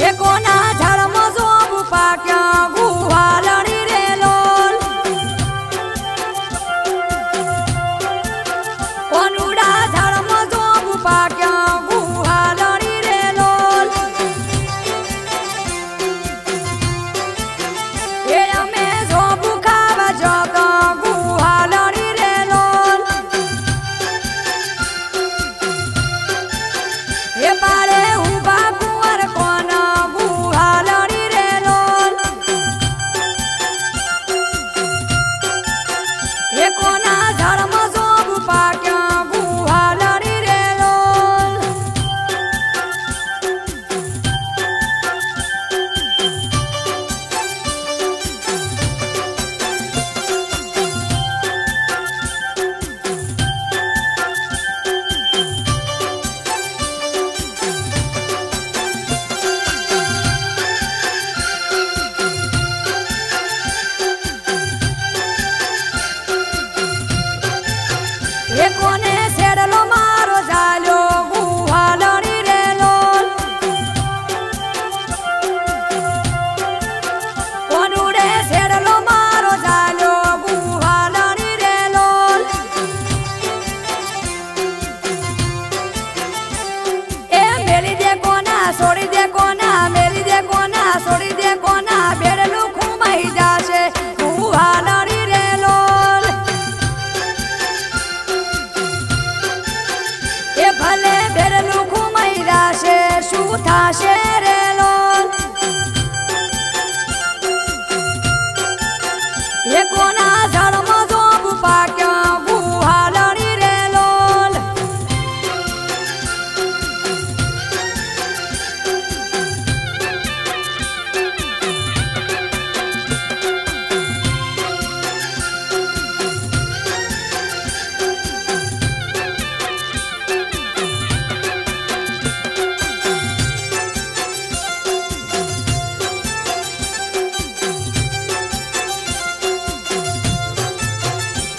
ये कोना 踏雪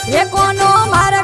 એકોનો મારા